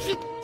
去。